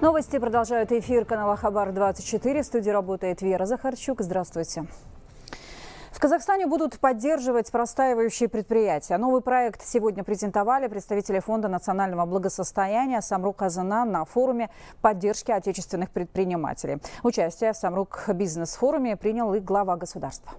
Новости продолжают эфир канала Хабар-24. В студии работает Вера Захарчук. Здравствуйте. В Казахстане будут поддерживать простаивающие предприятия. Новый проект сегодня презентовали представители Фонда национального благосостояния «Самрук Казана» на форуме поддержки отечественных предпринимателей. Участие в «Самрук бизнес-форуме» принял и глава государства.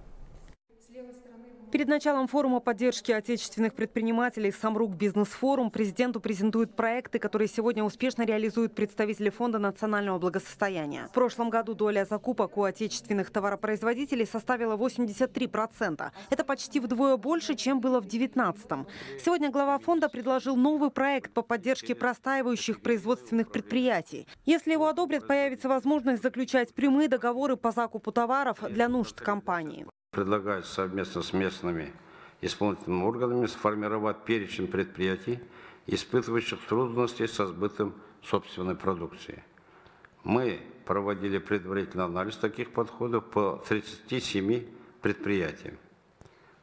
Перед началом форума поддержки отечественных предпринимателей «Самрук Бизнес-форум» президенту презентуют проекты, которые сегодня успешно реализуют представители Фонда национального благосостояния. В прошлом году доля закупок у отечественных товаропроизводителей составила 83%. Это почти вдвое больше, чем было в 2019 Сегодня глава фонда предложил новый проект по поддержке простаивающих производственных предприятий. Если его одобрят, появится возможность заключать прямые договоры по закупу товаров для нужд компании. Предлагается совместно с местными исполнительными органами сформировать перечень предприятий, испытывающих трудности со сбытом собственной продукции. Мы проводили предварительный анализ таких подходов по 37 предприятиям.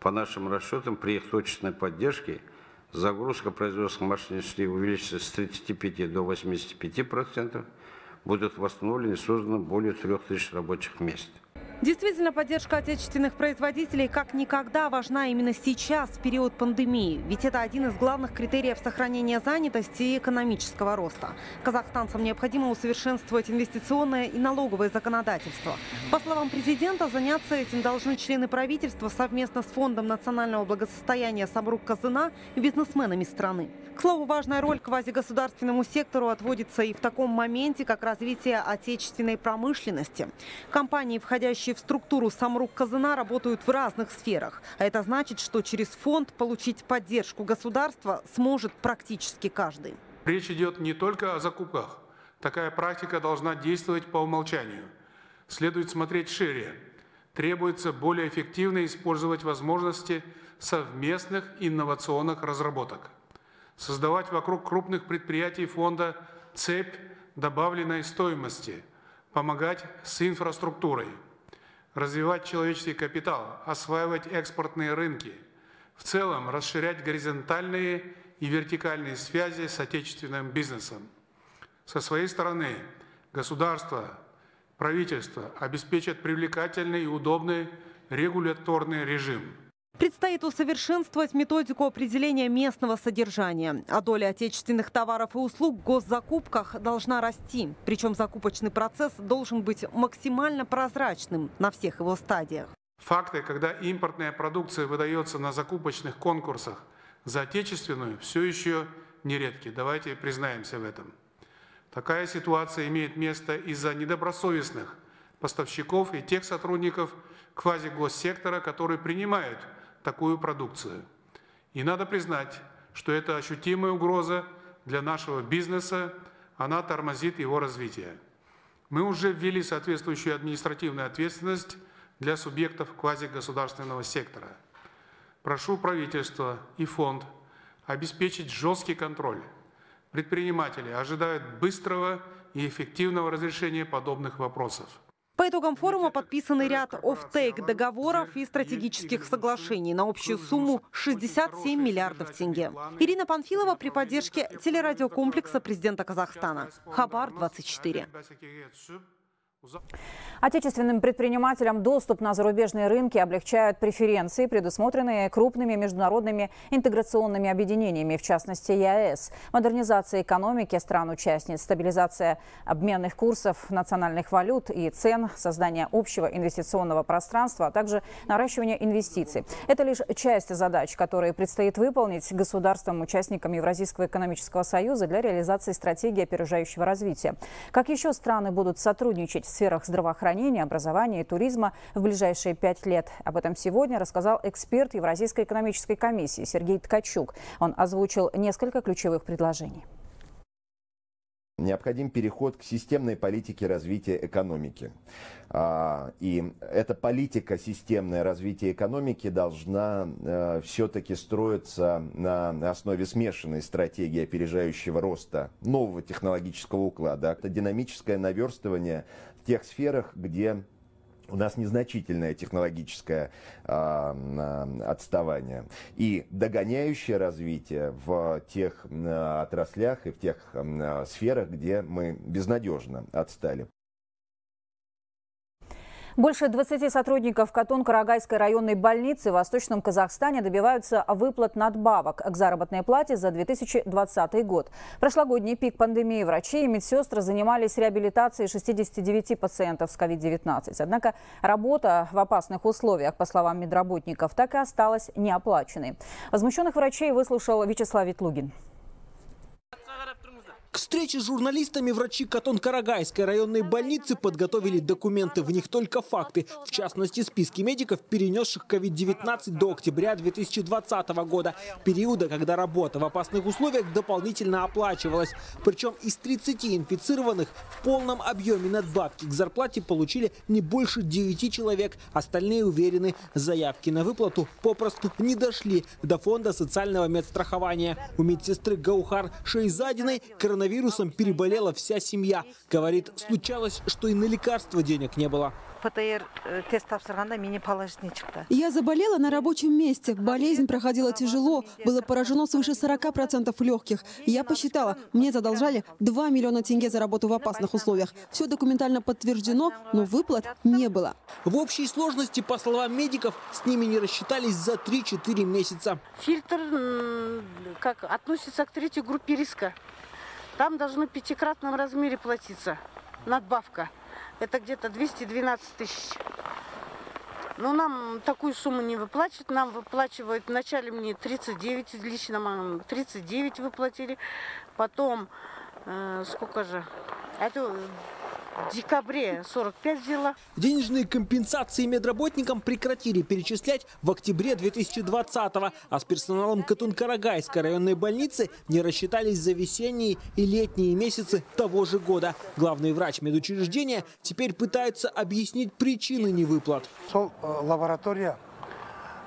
По нашим расчетам, при их точечной поддержке загрузка производственных мощностей увеличится с 35 до 85%, будут восстановлены и создано более 3000 рабочих мест. Действительно, поддержка отечественных производителей как никогда важна именно сейчас, в период пандемии. Ведь это один из главных критериев сохранения занятости и экономического роста. Казахстанцам необходимо усовершенствовать инвестиционное и налоговое законодательство. По словам президента, заняться этим должны члены правительства совместно с Фондом национального благосостояния Самрук Казына и бизнесменами страны. К слову, важная роль квазигосударственному сектору отводится и в таком моменте, как развитие отечественной промышленности. Компании, входящие входящие в структуру Самрук Казана, работают в разных сферах. А это значит, что через фонд получить поддержку государства сможет практически каждый. Речь идет не только о закупках. Такая практика должна действовать по умолчанию. Следует смотреть шире. Требуется более эффективно использовать возможности совместных инновационных разработок. Создавать вокруг крупных предприятий фонда цепь добавленной стоимости, помогать с инфраструктурой – развивать человеческий капитал, осваивать экспортные рынки, в целом расширять горизонтальные и вертикальные связи с отечественным бизнесом. Со своей стороны государство, правительство обеспечат привлекательный и удобный регуляторный режим – Предстоит усовершенствовать методику определения местного содержания. А доля отечественных товаров и услуг в госзакупках должна расти. Причем закупочный процесс должен быть максимально прозрачным на всех его стадиях. Факты, когда импортная продукция выдается на закупочных конкурсах за отечественную, все еще нередки. Давайте признаемся в этом. Такая ситуация имеет место из-за недобросовестных поставщиков и тех сотрудников квазигоссектора, которые принимают такую продукцию. И надо признать, что это ощутимая угроза для нашего бизнеса, она тормозит его развитие. Мы уже ввели соответствующую административную ответственность для субъектов квазигосударственного сектора. Прошу правительство и фонд обеспечить жесткий контроль. Предприниматели ожидают быстрого и эффективного разрешения подобных вопросов. По итогам форума подписаны ряд офф-тейк договоров и стратегических соглашений на общую сумму 67 миллиардов тенге. Ирина Панфилова при поддержке телерадиокомплекса президента Казахстана. Хабар 24. Отечественным предпринимателям доступ на зарубежные рынки облегчают преференции, предусмотренные крупными международными интеграционными объединениями, в частности ЕАЭС. Модернизация экономики стран-участниц, стабилизация обменных курсов национальных валют и цен, создание общего инвестиционного пространства, а также наращивание инвестиций. Это лишь часть задач, которые предстоит выполнить государствам-участникам Евразийского экономического союза для реализации стратегии опережающего развития. Как еще страны будут сотрудничать в сферах здравоохранения, образования и туризма в ближайшие пять лет. Об этом сегодня рассказал эксперт Евразийской экономической комиссии Сергей Ткачук. Он озвучил несколько ключевых предложений. Необходим переход к системной политике развития экономики. А, и эта политика системное развития экономики должна э, все-таки строиться на основе смешанной стратегии опережающего роста, нового технологического уклада. Это динамическое наверстывание тех сферах, где у нас незначительное технологическое э, отставание и догоняющее развитие в тех э, отраслях и в тех э, сферах, где мы безнадежно отстали. Больше 20 сотрудников Катон-Карагайской районной больницы в Восточном Казахстане добиваются выплат надбавок к заработной плате за 2020 год. Прошлогодний пик пандемии врачи и медсестры занимались реабилитацией 69 пациентов с COVID-19. Однако работа в опасных условиях, по словам медработников, так и осталась неоплаченной. Возмущенных врачей выслушал Вячеслав Ветлугин. К встрече с журналистами врачи Катон-Карагайской районной больницы подготовили документы. В них только факты. В частности, списки медиков, перенесших COVID-19 до октября 2020 года. Периода, когда работа в опасных условиях дополнительно оплачивалась. Причем из 30 инфицированных в полном объеме надбавки к зарплате получили не больше 9 человек. Остальные уверены, заявки на выплату попросту не дошли до фонда социального медстрахования. У медсестры Гаухар Шейзадиной коронавирус коронавирусом переболела вся семья. Говорит, случалось, что и на лекарства денег не было. э, я заболела на рабочем месте. Болезнь проходила тяжело. Было поражено свыше 40 процентов легких. Я посчитала мне задолжали 2 миллиона тенге за работу в опасных условиях. Все документально подтверждено но выплат не было. В общей сложности по словам медиков с ними не рассчитались за 3-4 месяца. Фильтр как относится к третьей группе риска там должно в пятикратном размере платиться надбавка. Это где-то 212 тысяч. Но нам такую сумму не выплачивают. Нам выплачивают вначале мне 39, лично 39 выплатили. Потом, э, сколько же, это в декабре 45 взяла. Денежные компенсации медработникам прекратили перечислять в октябре 2020-го, а с персоналом Катун-Карагайской районной больницы не рассчитались за весенние и летние месяцы того же года. Главный врач медучреждения теперь пытается объяснить причины невыплат. Сол э, лаборатория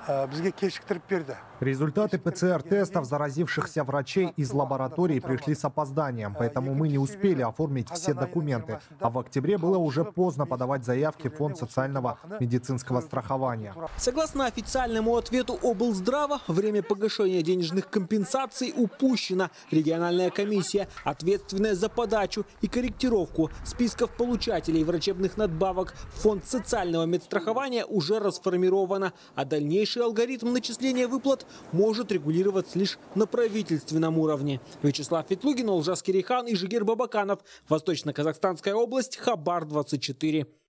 э, бізге кешіктіріп берді Результаты ПЦР-тестов заразившихся врачей из лаборатории пришли с опозданием, поэтому мы не успели оформить все документы. А в октябре было уже поздно подавать заявки в Фонд социального медицинского страхования. Согласно официальному ответу облздрава, время погашения денежных компенсаций упущено. Региональная комиссия, ответственная за подачу и корректировку списков получателей врачебных надбавок Фонд социального медстрахования уже расформирована, а дальнейший алгоритм начисления выплат может регулироваться лишь на правительственном уровне. Вячеслав Ветлугин, Олжас Кирихан и Жигер Бабаканов. Восточно-Казахстанская область, Хабар-24.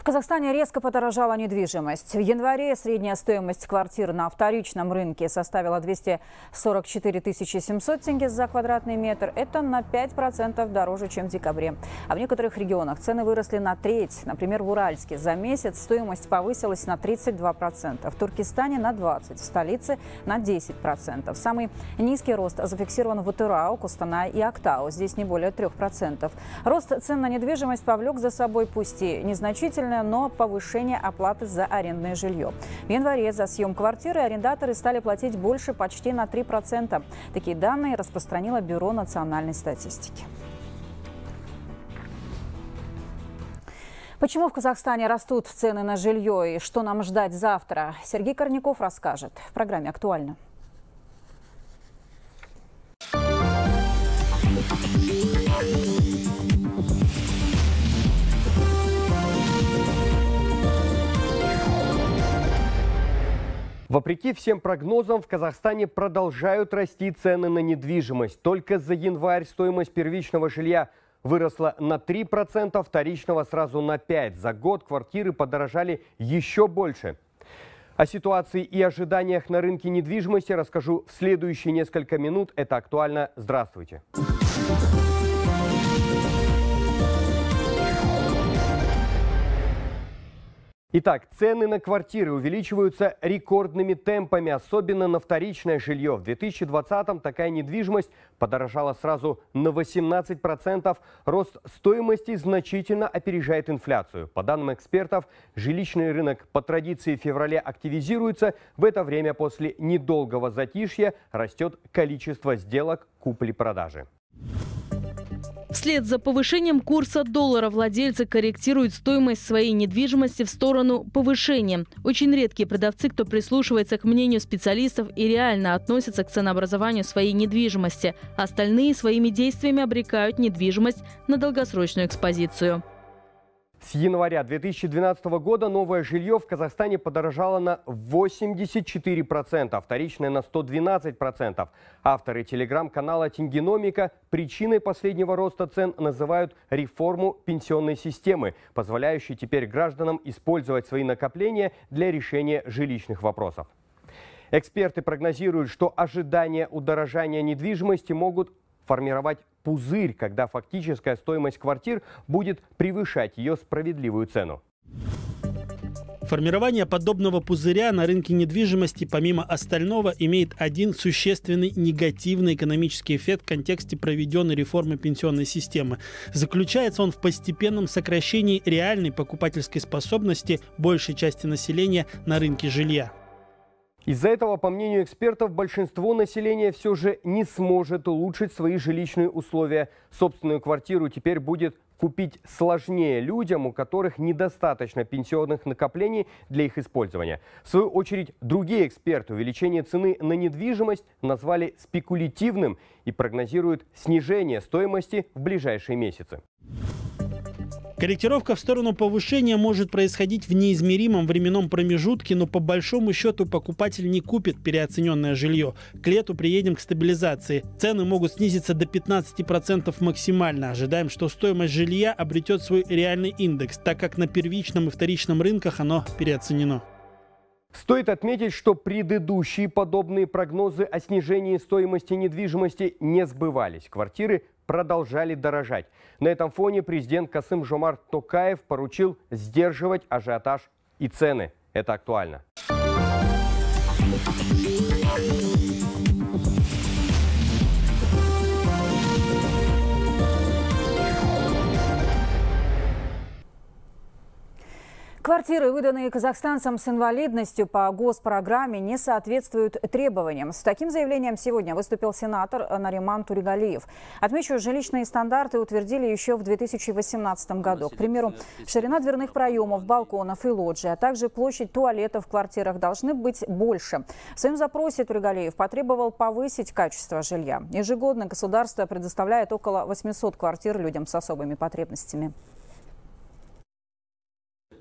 В Казахстане резко подорожала недвижимость. В январе средняя стоимость квартир на вторичном рынке составила 244 700 тенге за квадратный метр. Это на 5% дороже, чем в декабре. А в некоторых регионах цены выросли на треть. Например, в Уральске за месяц стоимость повысилась на 32%, в Туркестане на 20%, в столице на 10%. Самый низкий рост зафиксирован в Утырау, Кустанай и Актау. Здесь не более 3%. Рост цен на недвижимость повлек за собой пусть и незначительно, но повышение оплаты за арендное жилье. В январе за съем квартиры арендаторы стали платить больше почти на 3%. Такие данные распространило Бюро национальной статистики. Почему в Казахстане растут цены на жилье и что нам ждать завтра, Сергей Корняков расскажет в программе «Актуально». Вопреки всем прогнозам, в Казахстане продолжают расти цены на недвижимость. Только за январь стоимость первичного жилья выросла на 3%, вторичного сразу на 5%. За год квартиры подорожали еще больше. О ситуации и ожиданиях на рынке недвижимости расскажу в следующие несколько минут. Это актуально. Здравствуйте. Здравствуйте. Итак, цены на квартиры увеличиваются рекордными темпами, особенно на вторичное жилье. В 2020-м такая недвижимость подорожала сразу на 18%. Рост стоимости значительно опережает инфляцию. По данным экспертов, жилищный рынок по традиции в феврале активизируется. В это время после недолгого затишья растет количество сделок купли-продажи. Вслед за повышением курса доллара владельцы корректируют стоимость своей недвижимости в сторону повышения. Очень редкие продавцы, кто прислушивается к мнению специалистов и реально относятся к ценообразованию своей недвижимости. Остальные своими действиями обрекают недвижимость на долгосрочную экспозицию. С января 2012 года новое жилье в Казахстане подорожало на 84%, а вторичное на 112%. Авторы телеграм-канала «Тингеномика» причиной последнего роста цен называют реформу пенсионной системы, позволяющей теперь гражданам использовать свои накопления для решения жилищных вопросов. Эксперты прогнозируют, что ожидания удорожания недвижимости могут формировать пузырь, когда фактическая стоимость квартир будет превышать ее справедливую цену. Формирование подобного пузыря на рынке недвижимости, помимо остального, имеет один существенный негативный экономический эффект в контексте проведенной реформы пенсионной системы. Заключается он в постепенном сокращении реальной покупательской способности большей части населения на рынке жилья. Из-за этого, по мнению экспертов, большинство населения все же не сможет улучшить свои жилищные условия. Собственную квартиру теперь будет купить сложнее людям, у которых недостаточно пенсионных накоплений для их использования. В свою очередь, другие эксперты увеличение цены на недвижимость назвали спекулятивным и прогнозируют снижение стоимости в ближайшие месяцы. Корректировка в сторону повышения может происходить в неизмеримом временном промежутке, но по большому счету покупатель не купит переоцененное жилье. К лету приедем к стабилизации. Цены могут снизиться до 15% максимально. Ожидаем, что стоимость жилья обретет свой реальный индекс, так как на первичном и вторичном рынках оно переоценено. Стоит отметить, что предыдущие подобные прогнозы о снижении стоимости недвижимости не сбывались. Квартиры продолжали дорожать. На этом фоне президент Касым Жомарт Токаев поручил сдерживать ажиотаж и цены. Это актуально. Квартиры, выданные казахстанцам с инвалидностью по госпрограмме, не соответствуют требованиям. С таким заявлением сегодня выступил сенатор Нариман Туригалиев. Отмечу, жилищные стандарты утвердили еще в 2018 году. К примеру, ширина дверных проемов, балконов и лоджий, а также площадь туалетов в квартирах должны быть больше. В своем запросе Туригалиев потребовал повысить качество жилья. Ежегодно государство предоставляет около 800 квартир людям с особыми потребностями.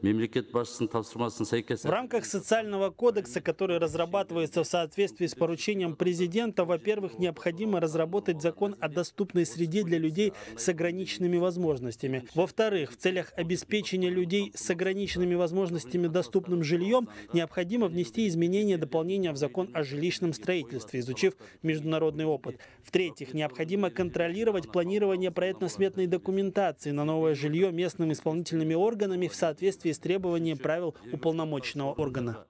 В рамках социального кодекса, который разрабатывается в соответствии с поручением президента, во-первых, необходимо разработать закон о доступной среде для людей с ограниченными возможностями. Во-вторых, в целях обеспечения людей с ограниченными возможностями доступным жильем, необходимо внести изменения и дополнения в закон о жилищном строительстве, изучив международный опыт. В-третьих, необходимо контролировать планирование проектно-сметной документации на новое жилье местными исполнительными органами в соответствии соответствии с требованием правил уполномоченного органа.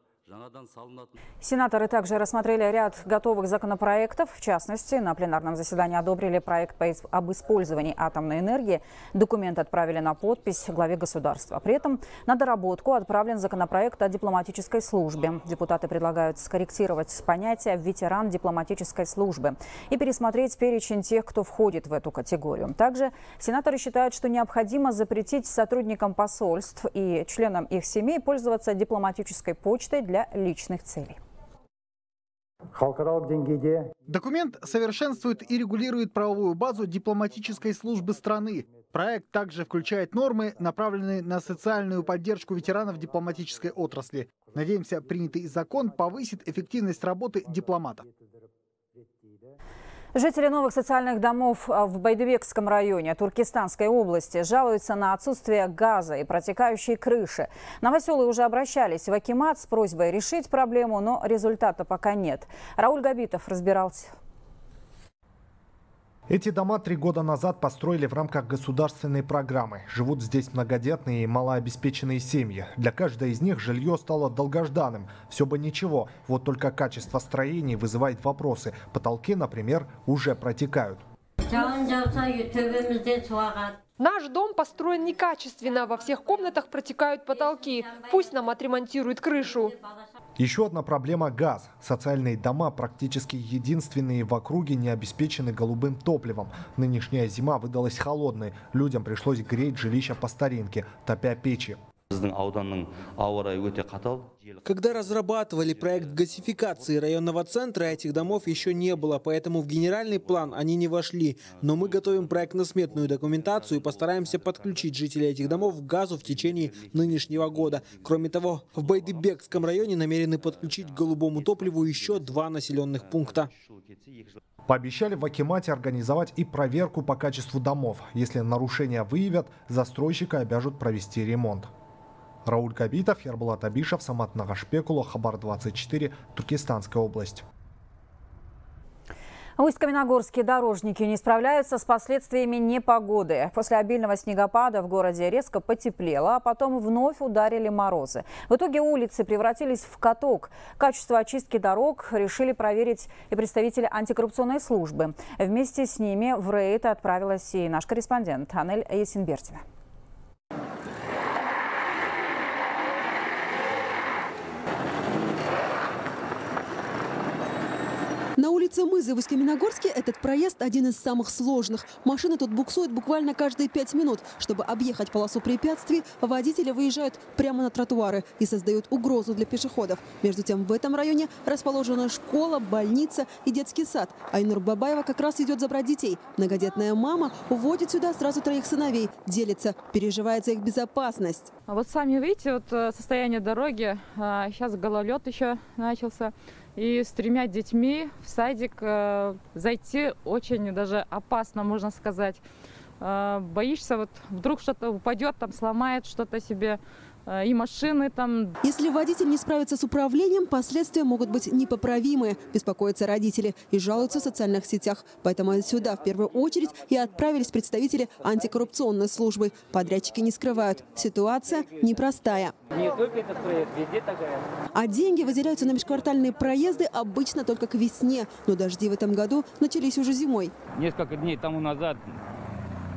Сенаторы также рассмотрели ряд готовых законопроектов. В частности, на пленарном заседании одобрили проект об использовании атомной энергии. Документ отправили на подпись главе государства. При этом на доработку отправлен законопроект о дипломатической службе. Депутаты предлагают скорректировать понятие «ветеран дипломатической службы» и пересмотреть перечень тех, кто входит в эту категорию. Также сенаторы считают, что необходимо запретить сотрудникам посольств и членам их семей пользоваться дипломатической почтой для личных целей. Документ совершенствует и регулирует правовую базу дипломатической службы страны. Проект также включает нормы, направленные на социальную поддержку ветеранов дипломатической отрасли. Надеемся, принятый закон повысит эффективность работы дипломатов. Жители новых социальных домов а, в Байдыбекском районе Туркестанской области жалуются на отсутствие газа и протекающие крыши. Новоселы уже обращались в Акимат с просьбой решить проблему, но результата пока нет. Рауль Габитов разбирался. Эти дома три года назад построили в рамках государственной программы. Живут здесь многодетные и малообеспеченные семьи. Для каждой из них жилье стало долгожданным. Все бы ничего, вот только качество строений вызывает вопросы. Потолки, например, уже протекают. Наш дом построен некачественно. Во всех комнатах протекают потолки. Пусть нам отремонтируют крышу. Еще одна проблема – газ. Социальные дома практически единственные в округе не обеспечены голубым топливом. Нынешняя зима выдалась холодной. Людям пришлось греть жилища по старинке, топя печи. Когда разрабатывали проект газификации районного центра, этих домов еще не было, поэтому в генеральный план они не вошли. Но мы готовим проектно-сметную документацию и постараемся подключить жителей этих домов к газу в течение нынешнего года. Кроме того, в Байдыбекском районе намерены подключить к голубому топливу еще два населенных пункта. Пообещали в Акимате организовать и проверку по качеству домов. Если нарушения выявят, застройщика обяжут провести ремонт. Рауль Кабитов, Ярбулат Абишев, Самат Нагашпекулу, Хабар 24, Туркестанская область. В Усть-Каменогорске дорожники не справляются с последствиями непогоды. После обильного снегопада в городе резко потеплело, а потом вновь ударили морозы. В итоге улицы превратились в каток. Качество очистки дорог решили проверить и представители антикоррупционной службы. Вместе с ними в рейд отправилась и наш корреспондент Анель Есенбертьева. Улице Мызы в Усть-Каменогорске этот проезд один из самых сложных. Машины тут буксуют буквально каждые пять минут. Чтобы объехать полосу препятствий, водители выезжают прямо на тротуары и создают угрозу для пешеходов. Между тем, в этом районе расположена школа, больница и детский сад. Айнур Бабаева как раз идет забрать детей. Многодетная мама уводит сюда сразу троих сыновей. Делится, переживает за их безопасность. А вот сами видите, вот э, состояние дороги. Сейчас гололед еще начался. И с тремя детьми в садик э, зайти очень даже опасно, можно сказать. Э, боишься, вот вдруг что-то упадет, там сломает что-то себе и машины там. Если водитель не справится с управлением, последствия могут быть непоправимые. Беспокоятся родители и жалуются в социальных сетях. Поэтому сюда в первую очередь и отправились представители антикоррупционной службы. Подрядчики не скрывают. Ситуация непростая. Не только этот проект, везде такая. А деньги выделяются на межквартальные проезды обычно только к весне. Но дожди в этом году начались уже зимой. Несколько дней тому назад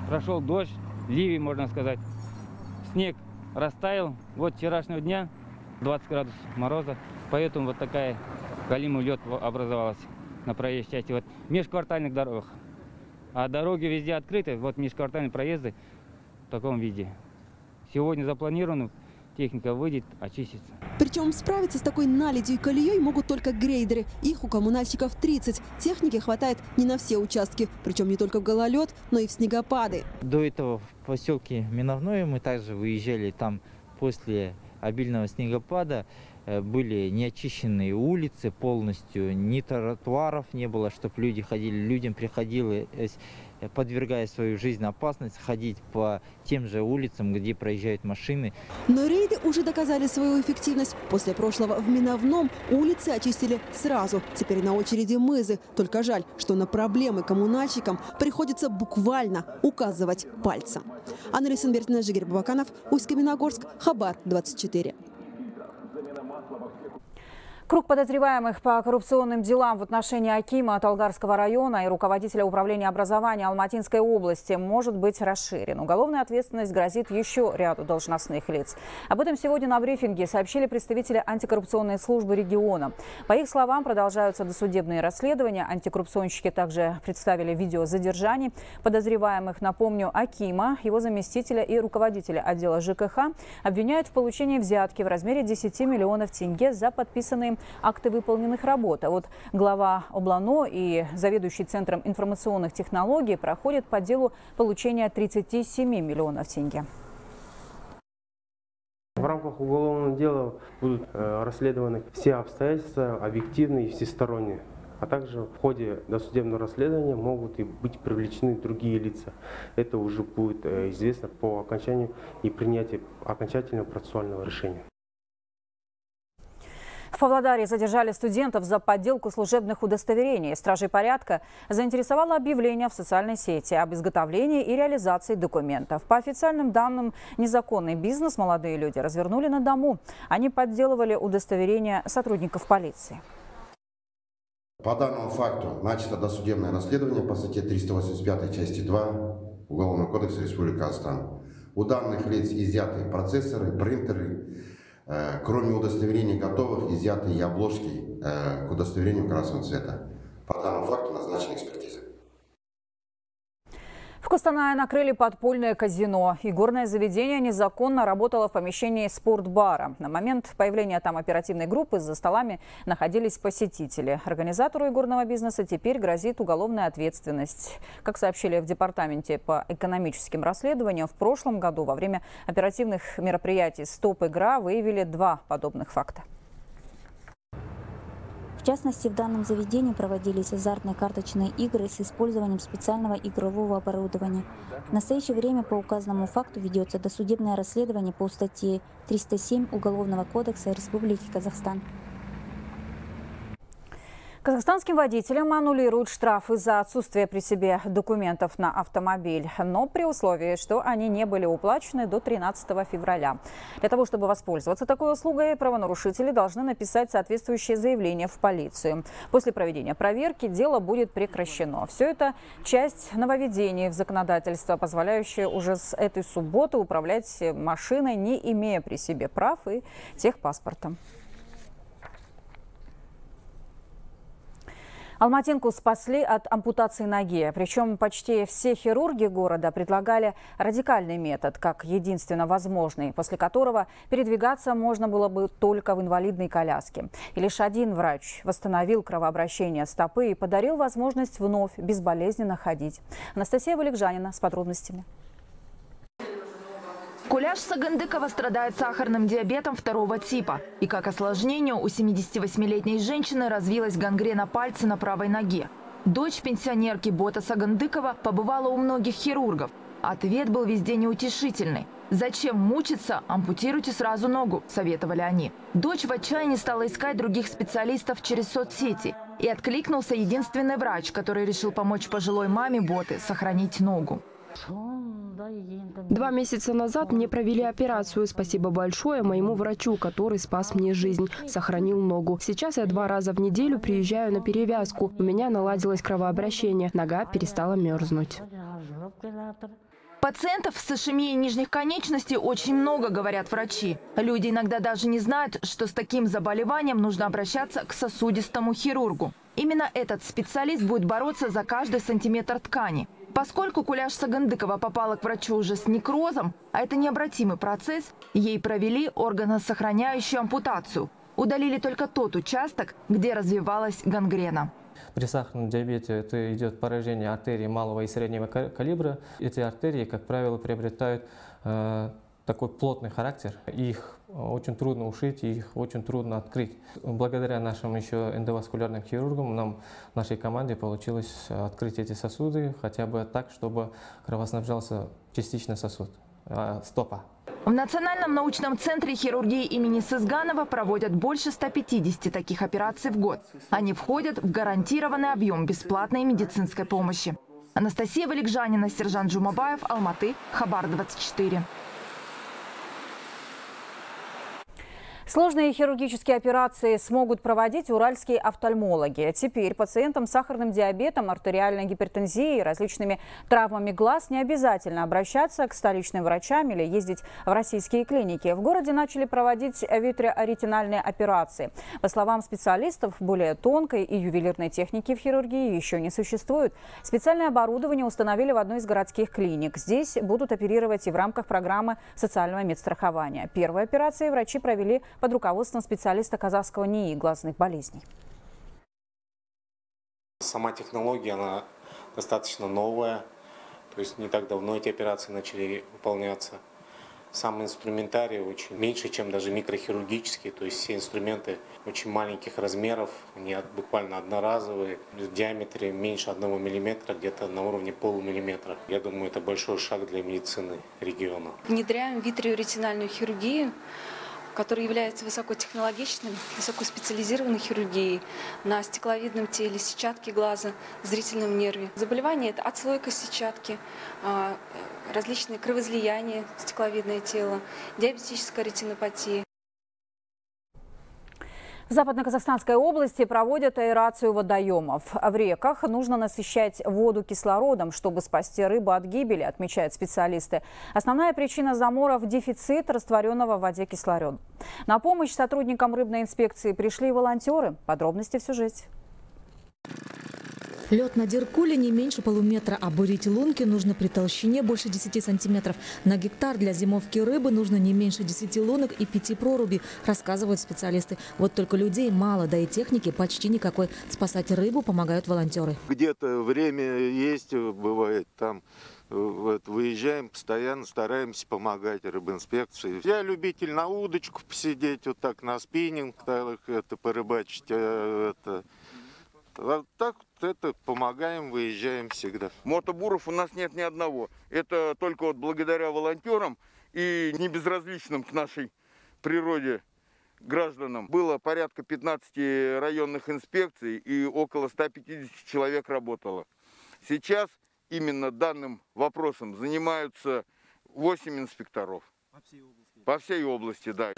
прошел дождь, ливень, можно сказать. Снег растаял. Вот вчерашнего дня 20 градусов мороза. Поэтому вот такая галимый лед образовалась на проезжей части. Вот межквартальных дорогах. А дороги везде открыты. Вот межквартальные проезды в таком виде. Сегодня запланировано техника выйдет, очистится. Причем справиться с такой наледью и колеей могут только грейдеры. Их у коммунальщиков 30. Техники хватает не на все участки. Причем не только в гололед, но и в снегопады. До этого в поселке Миновное мы также выезжали там после обильного снегопада. Э, были неочищенные улицы полностью, ни тротуаров не было, чтобы люди ходили. Людям приходилось Э, подвергая свою жизнь опасности, ходить по тем же улицам, где проезжают машины. Но рейды уже доказали свою эффективность. После прошлого в Миновном улицы очистили сразу. Теперь на очереди мызы. Только жаль, что на проблемы коммунальщикам приходится буквально указывать пальцем. Анна Лисенбертина, Жигер Бабаканов, Усть-Каменогорск, Хабар, 24. Круг подозреваемых по коррупционным делам в отношении Акима Талгарского района и руководителя управления образования Алматинской области может быть расширен. Уголовная ответственность грозит еще ряду должностных лиц. Об этом сегодня на брифинге сообщили представители антикоррупционной службы региона. По их словам, продолжаются досудебные расследования. Антикоррупционщики также представили видео задержаний подозреваемых. Напомню, Акима, его заместителя и руководителя отдела ЖКХ обвиняют в получении взятки в размере 10 миллионов тенге за подписанные акты выполненных работ. А вот глава Облано и заведующий Центром информационных технологий проходят по делу получения 37 миллионов тенге. В рамках уголовного дела будут э, расследованы все обстоятельства, объективные и всесторонние. А также в ходе досудебного расследования могут и быть привлечены другие лица. Это уже будет э, известно по окончанию и принятию окончательного процессуального решения. Павлодаре задержали студентов за подделку служебных удостоверений. Стражей порядка заинтересовало объявление в социальной сети об изготовлении и реализации документов. По официальным данным, незаконный бизнес молодые люди развернули на дому. Они подделывали удостоверения сотрудников полиции. По данному факту начато досудебное расследование по статье 385 части 2 Уголовного кодекса Республики Казахстан. У данных лиц изъяты процессоры, принтеры, кроме удостоверений готовых, изъяты и обложки э, к удостоверению красного цвета. По данному факту назначена экспертиза. В Костанае накрыли подпольное казино. Игорное заведение незаконно работало в помещении спортбара. На момент появления там оперативной группы за столами находились посетители. Организатору игорного бизнеса теперь грозит уголовная ответственность. Как сообщили в Департаменте по экономическим расследованиям, в прошлом году во время оперативных мероприятий «Стоп-игра» выявили два подобных факта. В частности, в данном заведении проводились азартные карточные игры с использованием специального игрового оборудования. В настоящее время по указанному факту ведется досудебное расследование по статье 307 Уголовного кодекса Республики Казахстан. Казахстанским водителям аннулируют штрафы за отсутствие при себе документов на автомобиль, но при условии, что они не были уплачены до 13 февраля. Для того, чтобы воспользоваться такой услугой, правонарушители должны написать соответствующее заявление в полицию. После проведения проверки дело будет прекращено. Все это часть нововведений в законодательство, позволяющее уже с этой субботы управлять машиной, не имея при себе прав и техпаспорта. Алматинку спасли от ампутации ноги. Причем почти все хирурги города предлагали радикальный метод, как единственно возможный, после которого передвигаться можно было бы только в инвалидной коляске. И лишь один врач восстановил кровообращение стопы и подарил возможность вновь безболезненно ходить. Анастасия Валикжанина с подробностями. Куляш Сагандыкова страдает сахарным диабетом второго типа. И как осложнение у 78-летней женщины развилась гангрена пальца на правой ноге. Дочь пенсионерки Бота Сагандыкова побывала у многих хирургов. Ответ был везде неутешительный. «Зачем мучиться? Ампутируйте сразу ногу», – советовали они. Дочь в отчаянии стала искать других специалистов через соцсети. И откликнулся единственный врач, который решил помочь пожилой маме Боты сохранить ногу. Два месяца назад мне провели операцию. Спасибо большое моему врачу, который спас мне жизнь, сохранил ногу. Сейчас я два раза в неделю приезжаю на перевязку. У меня наладилось кровообращение, нога перестала мерзнуть. Пациентов с ишемией нижних конечностей очень много, говорят врачи. Люди иногда даже не знают, что с таким заболеванием нужно обращаться к сосудистому хирургу. Именно этот специалист будет бороться за каждый сантиметр ткани. Поскольку Куляш Сагандыкова попала к врачу уже с некрозом, а это необратимый процесс, ей провели органосохраняющую ампутацию. Удалили только тот участок, где развивалась гангрена. При сахарном диабете это идет поражение артерий малого и среднего калибра. Эти артерии, как правило, приобретают э, такой плотный характер. Их очень трудно ушить, их очень трудно открыть. Благодаря нашим еще эндоваскулярным хирургам, нам, нашей команде получилось открыть эти сосуды хотя бы так, чтобы кровоснабжался частично сосуд, э, стопа. В Национальном научном центре хирургии имени Сызганова проводят больше 150 таких операций в год. Они входят в гарантированный объем бесплатной медицинской помощи. Анастасия Валикжанина, сержант Джумабаев, Алматы, Хабар 24. Сложные хирургические операции смогут проводить уральские офтальмологи. Теперь пациентам с сахарным диабетом, артериальной гипертензией и различными травмами глаз не обязательно обращаться к столичным врачам или ездить в российские клиники. В городе начали проводить витреоретинальные операции. По словам специалистов, более тонкой и ювелирной техники в хирургии еще не существует. Специальное оборудование установили в одной из городских клиник. Здесь будут оперировать и в рамках программы социального медстрахования. Первые операции врачи провели под руководством специалиста казахского НИИ глазных болезней. Сама технология, она достаточно новая, то есть не так давно эти операции начали выполняться. Сам инструментарий очень меньше, чем даже микрохирургический, то есть все инструменты очень маленьких размеров, они буквально одноразовые, в диаметре меньше одного миллиметра, где-то на уровне полумиллиметра. Я думаю, это большой шаг для медицины региона. Внедряем витреоретинальную хирургию который является высокотехнологичным, высокоспециализированной хирургией на стекловидном теле, сетчатке глаза, зрительном нерве. Заболевание – это отслойка сетчатки, а, различные кровоизлияния, стекловидное тело, диабетическая ретинопатия. В Западно-Казахстанской области проводят аэрацию водоемов. В реках нужно насыщать воду кислородом, чтобы спасти рыбу от гибели, отмечают специалисты. Основная причина заморов – дефицит растворенного в воде кислорода. На помощь сотрудникам рыбной инспекции пришли волонтеры. Подробности в сюжете. Лед на Деркуле не меньше полуметра, а бурить лунки нужно при толщине больше 10 сантиметров. На гектар для зимовки рыбы нужно не меньше 10 лунок и 5 прорубей, рассказывают специалисты. Вот только людей мало, да и техники почти никакой. Спасать рыбу помогают волонтеры. Где-то время есть, бывает там вот, выезжаем постоянно, стараемся помогать рыбинспекции. Я любитель на удочку посидеть, вот так на спиннинг, это, порыбачить. А, это, так это помогаем, выезжаем всегда. Мотобуров у нас нет ни одного. Это только вот благодаря волонтерам и не безразличным к нашей природе гражданам. Было порядка 15 районных инспекций и около 150 человек работало. Сейчас именно данным вопросом занимаются 8 инспекторов. По всей области? По всей области, да.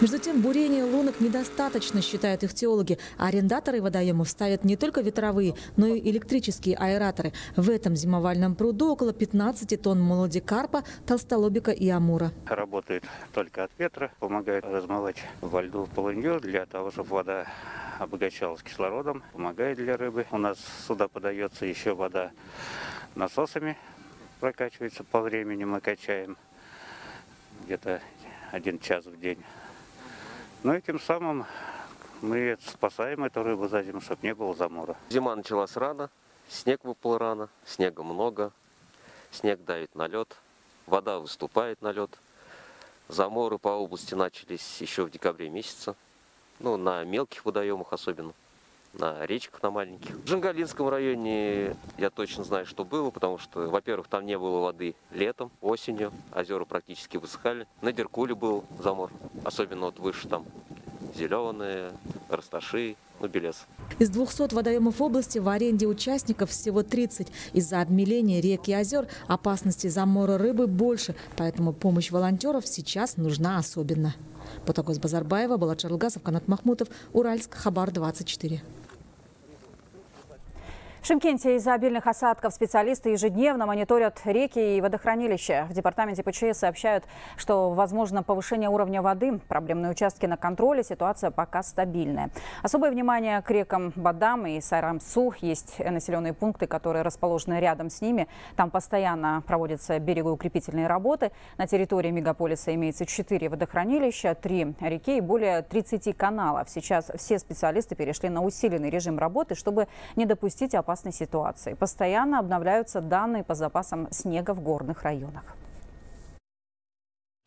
Между тем, бурения лунок недостаточно, считают их теологи. Арендаторы водоемов ставят не только ветровые, но и электрические аэраторы. В этом зимовальном пруду около 15 тонн молодикарпа, толстолобика и амура. Работает только от ветра, помогает размывать во льду полынью для того, чтобы вода обогащалась кислородом, помогает для рыбы. У нас сюда подается еще вода насосами, прокачивается по времени, мы качаем где-то один час в день. Ну и тем самым мы спасаем эту рыбу за зиму, чтобы не было замора. Зима началась рано, снег выпал рано, снега много, снег давит на лед, вода выступает на лед. Заморы по области начались еще в декабре месяце, ну, на мелких водоемах особенно, на речках, на маленьких. В Джангалинском районе я точно знаю, что было, потому что, во-первых, там не было воды летом, осенью, озера практически высыхали. На Деркуле был замор, особенно вот выше там зеленые, расташи, ну, белес. Из 200 водоемов области в аренде участников всего 30. Из-за обмеления рек и озер опасности замора рыбы больше, поэтому помощь волонтеров сейчас нужна особенно. Потагос Базарбаева, Балат Шарлгасов, Канат Махмутов, Уральск, Хабар 24. В Шимкенте из-за обильных осадков специалисты ежедневно мониторят реки и водохранилища. В департаменте ПЧС сообщают, что возможно повышение уровня воды. Проблемные участки на контроле, ситуация пока стабильная. Особое внимание к рекам Бадам и Сайрамсу. Есть населенные пункты, которые расположены рядом с ними. Там постоянно проводятся берегоукрепительные работы. На территории мегаполиса имеется 4 водохранилища, 3 реки и более 30 каналов. Сейчас все специалисты перешли на усиленный режим работы, чтобы не допустить опасности опасной ситуации. Постоянно обновляются данные по запасам снега в горных районах.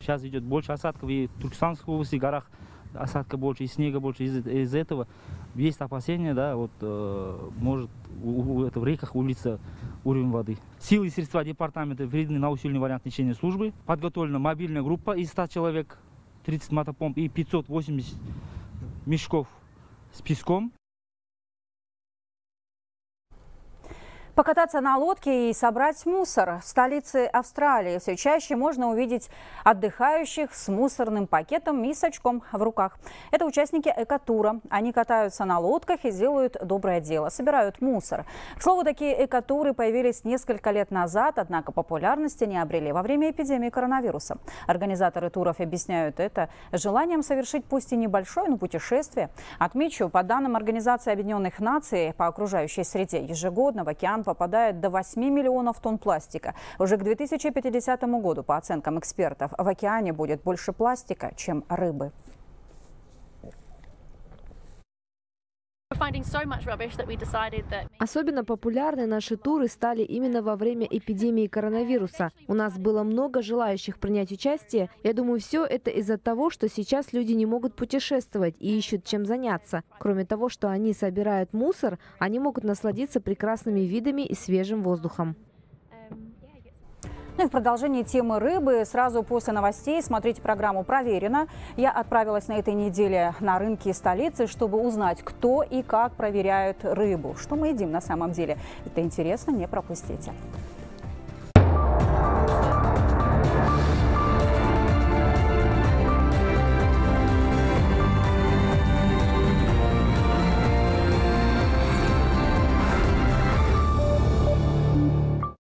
Сейчас идет больше осадков и в Туркестанской области, в горах осадка больше, и снега больше. Из, из этого есть опасения, да, вот э, может у, у, это, в реках улица уровень воды. Силы и средства департамента переданы на усиленный вариант несения службы. Подготовлена мобильная группа из 100 человек, 30 мотопомп и 580 мешков с песком. Покататься на лодке и собрать мусор. В столице Австралии все чаще можно увидеть отдыхающих с мусорным пакетом и сачком в руках. Это участники экотура. Они катаются на лодках и делают доброе дело, собирают мусор. К слову, такие экотуры появились несколько лет назад, однако популярности не обрели во время эпидемии коронавируса. Организаторы туров объясняют это желанием совершить пусть и небольшое, но путешествие. Отмечу, по данным Организации Объединенных Наций, по окружающей среде ежегодно в океан попадает до 8 миллионов тонн пластика. Уже к 2050 году, по оценкам экспертов, в океане будет больше пластика, чем рыбы. Особенно популярны наши туры стали именно во время эпидемии коронавируса. У нас было много желающих принять участие. Я думаю, все это из-за того, что сейчас люди не могут путешествовать и ищут чем заняться. Кроме того, что они собирают мусор, они могут насладиться прекрасными видами и свежим воздухом. Ну и в продолжении темы рыбы сразу после новостей смотрите программу «Проверено». Я отправилась на этой неделе на рынки столицы, чтобы узнать, кто и как проверяют рыбу. Что мы едим на самом деле. Это интересно, не пропустите.